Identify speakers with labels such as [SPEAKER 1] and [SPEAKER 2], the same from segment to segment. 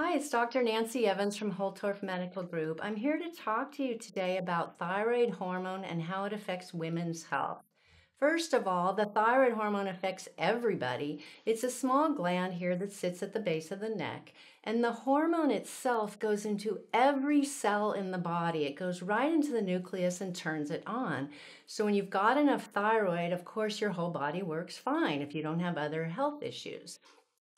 [SPEAKER 1] Hi, it's Dr. Nancy Evans from Holtorf Medical Group. I'm here to talk to you today about thyroid hormone and how it affects women's health. First of all, the thyroid hormone affects everybody. It's a small gland here that sits at the base of the neck, and the hormone itself goes into every cell in the body. It goes right into the nucleus and turns it on. So when you've got enough thyroid, of course, your whole body works fine if you don't have other health issues.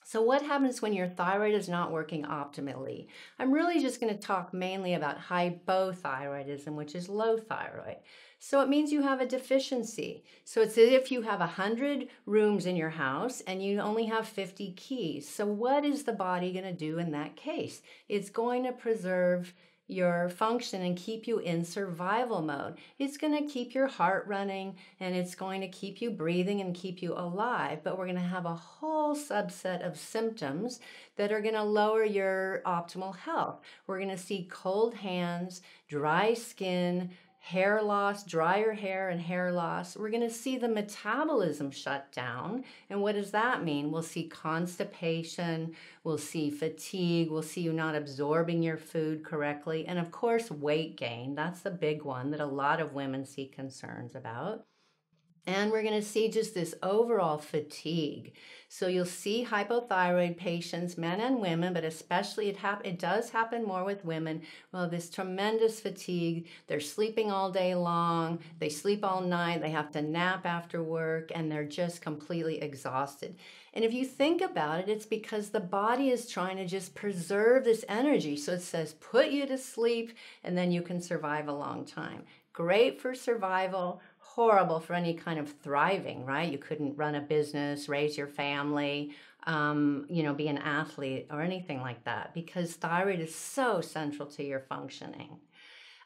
[SPEAKER 1] So, what happens when your thyroid is not working optimally? I'm really just going to talk mainly about hypothyroidism, which is low thyroid. So, it means you have a deficiency. So, it's as if you have 100 rooms in your house and you only have 50 keys. So, what is the body going to do in that case? It's going to preserve your function and keep you in survival mode. It's going to keep your heart running and it's going to keep you breathing and keep you alive. But we're going to have a whole subset of symptoms that are going to lower your optimal health. We're going to see cold hands, dry skin, hair loss, drier hair, and hair loss. We're going to see the metabolism shut down. And what does that mean? We'll see constipation, we'll see fatigue, we'll see you not absorbing your food correctly, and of course, weight gain. That's the big one that a lot of women see concerns about. And we're going to see just this overall fatigue. So you'll see hypothyroid patients, men and women, but especially it hap- it does happen more with women. Well, this tremendous fatigue. They're sleeping all day long. They sleep all night. They have to nap after work, and they're just completely exhausted. And if you think about it, it's because the body is trying to just preserve this energy. So it says, put you to sleep, and then you can survive a long time. Great for survival horrible for any kind of thriving, right? You couldn't run a business, raise your family, um, you know, be an athlete or anything like that because thyroid is so central to your functioning.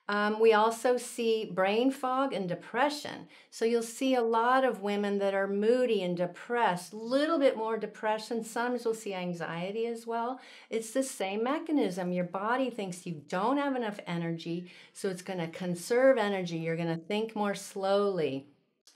[SPEAKER 1] Um, we also see brain fog and depression. So you'll see a lot of women that are moody and depressed, a little bit more depression. Sometimes we'll see anxiety as well. It's the same mechanism. Your body thinks you don't have enough energy, so it's going to conserve energy. You're going to think more slowly.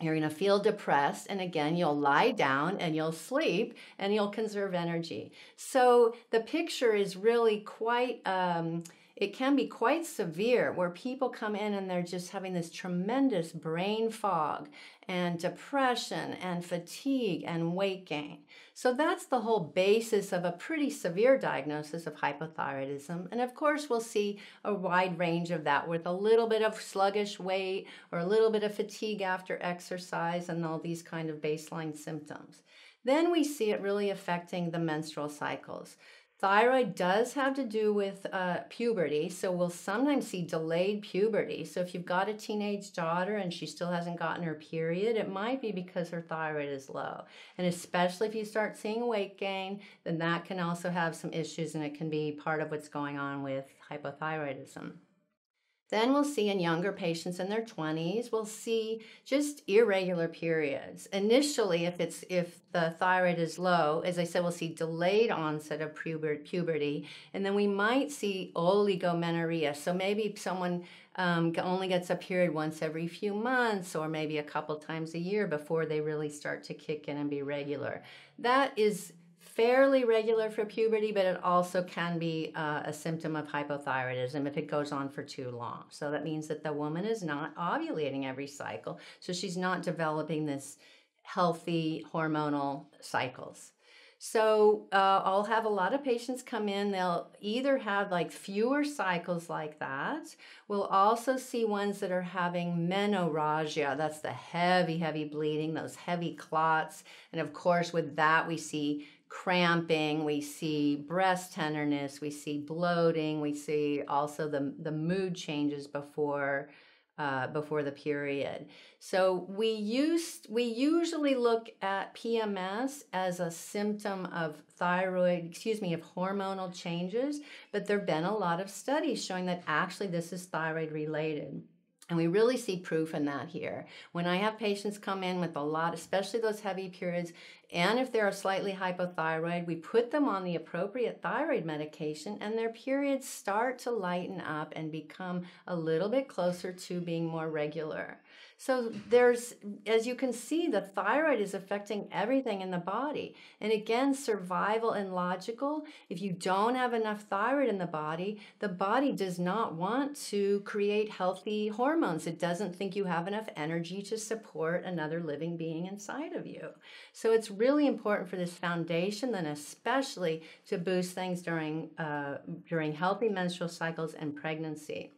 [SPEAKER 1] You're going to feel depressed, and again, you'll lie down and you'll sleep and you'll conserve energy. So the picture is really quite. Um, it can be quite severe where people come in and they're just having this tremendous brain fog and depression and fatigue and weight gain. So that's the whole basis of a pretty severe diagnosis of hypothyroidism. And of course, we'll see a wide range of that with a little bit of sluggish weight or a little bit of fatigue after exercise and all these kind of baseline symptoms. Then we see it really affecting the menstrual cycles. Thyroid does have to do with uh, puberty, so we'll sometimes see delayed puberty. So if you've got a teenage daughter and she still hasn't gotten her period, it might be because her thyroid is low. And especially if you start seeing weight gain, then that can also have some issues and it can be part of what's going on with hypothyroidism. Then we'll see in younger patients in their 20s, we'll see just irregular periods. Initially, if it's if the thyroid is low, as I said, we'll see delayed onset of puberty, and then we might see oligomenorrhea. So maybe someone um, only gets a period once every few months, or maybe a couple times a year before they really start to kick in and be regular. That is fairly regular for puberty, but it also can be uh, a symptom of hypothyroidism if it goes on for too long. So that means that the woman is not ovulating every cycle, so she's not developing this healthy hormonal cycles. So uh, I'll have a lot of patients come in. They'll either have like fewer cycles like that. We'll also see ones that are having menorrhagia. That's the heavy, heavy bleeding, those heavy clots. And of course, with that, we see cramping, we see breast tenderness, we see bloating, we see also the, the mood changes before uh, before the period. So we used we usually look at PMS as a symptom of thyroid, excuse me, of hormonal changes, but there've been a lot of studies showing that actually this is thyroid related. And we really see proof in that here. When I have patients come in with a lot, especially those heavy periods, and if they're slightly hypothyroid, we put them on the appropriate thyroid medication, and their periods start to lighten up and become a little bit closer to being more regular. So there's, as you can see, the thyroid is affecting everything in the body. And again, survival and logical. If you don't have enough thyroid in the body, the body does not want to create healthy hormones. It doesn't think you have enough energy to support another living being inside of you. So it's really important for this foundation, then especially to boost things during uh, during healthy menstrual cycles and pregnancy.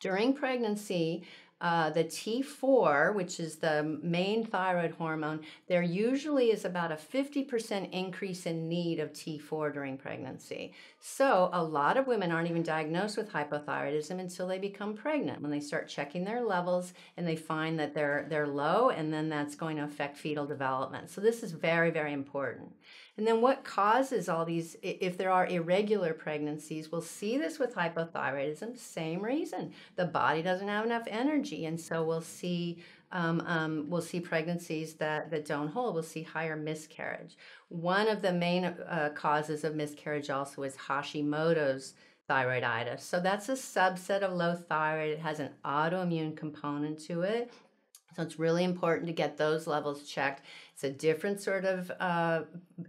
[SPEAKER 1] During pregnancy, uh, the T4, which is the main thyroid hormone, there usually is about a 50% increase in need of T4 during pregnancy. So, a lot of women aren't even diagnosed with hypothyroidism until they become pregnant, when they start checking their levels and they find that they're, they're low, and then that's going to affect fetal development. So, this is very, very important. And then what causes all these, if there are irregular pregnancies, we'll see this with hypothyroidism, same reason. The body doesn't have enough energy. And so we'll see um, um, we'll see pregnancies that, that don't hold. We'll see higher miscarriage. One of the main uh, causes of miscarriage also is Hashimoto's thyroiditis. So that's a subset of low thyroid. It has an autoimmune component to it. So it's really important to get those levels checked. It's a different sort of uh,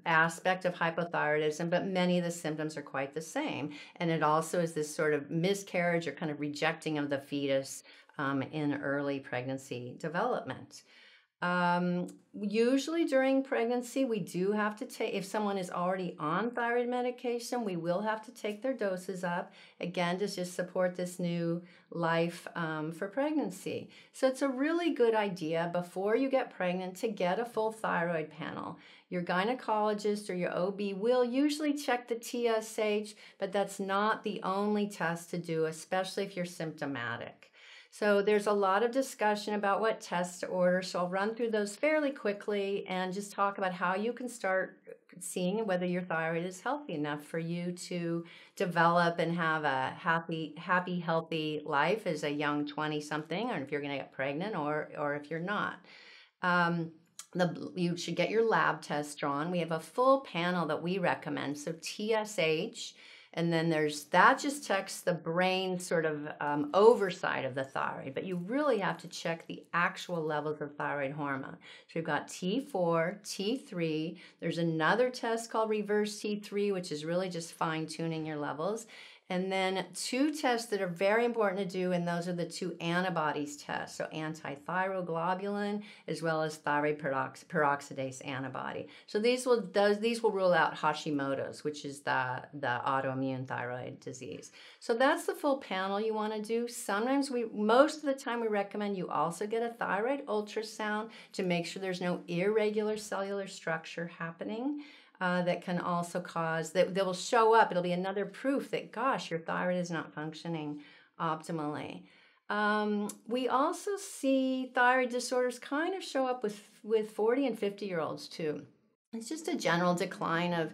[SPEAKER 1] aspect of hypothyroidism, but many of the symptoms are quite the same. And it also is this sort of miscarriage or kind of rejecting of the fetus um, in early pregnancy development. Um, usually during pregnancy, we do have to take, if someone is already on thyroid medication, we will have to take their doses up again to just support this new life um, for pregnancy. So it's a really good idea before you get pregnant to get a full thyroid panel. Your gynecologist or your OB will usually check the TSH, but that's not the only test to do, especially if you're symptomatic. So there's a lot of discussion about what tests to order. So I'll run through those fairly quickly and just talk about how you can start seeing whether your thyroid is healthy enough for you to develop and have a happy, happy, healthy life as a young 20 something, or if you're going to get pregnant or, or if you're not. Um, the, you should get your lab test drawn. We have a full panel that we recommend. So TSH, and then there's that just checks the brain sort of um, oversight of the thyroid, but you really have to check the actual levels of thyroid hormone. So you've got T4, T3. There's another test called reverse T3, which is really just fine tuning your levels. And then two tests that are very important to do, and those are the two antibodies tests. So antithyroglobulin as well as thyroid perox- peroxidase antibody. So these will those these will rule out Hashimoto's, which is the the autoimmune thyroid disease. So that's the full panel you want to do. Sometimes we most of the time we recommend you also get a thyroid ultrasound to make sure there's no irregular cellular structure happening uh, that can also cause that, that will show up. It'll be another proof that, gosh, your thyroid is not functioning optimally. Um, we also see thyroid disorders kind of show up with with 40 and 50 year olds too. It's just a general decline of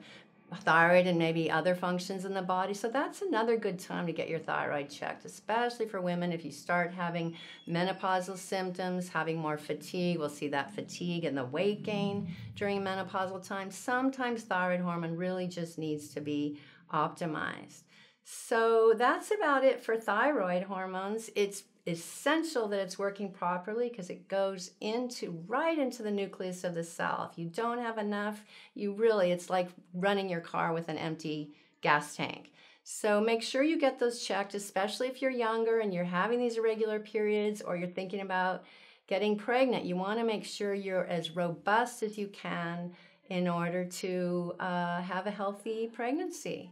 [SPEAKER 1] thyroid and maybe other functions in the body. So that's another good time to get your thyroid checked, especially for women. If you start having menopausal symptoms, having more fatigue, we'll see that fatigue and the weight gain during menopausal time. Sometimes thyroid hormone really just needs to be optimized. So that's about it for thyroid hormones. It's essential that it's working properly because it goes into right into the nucleus of the cell. If you don't have enough, you really, it's like running your car with an empty gas tank. So make sure you get those checked, especially if you're younger and you're having these irregular periods or you're thinking about getting pregnant. You want to make sure you're as robust as you can in order to uh, have a healthy pregnancy.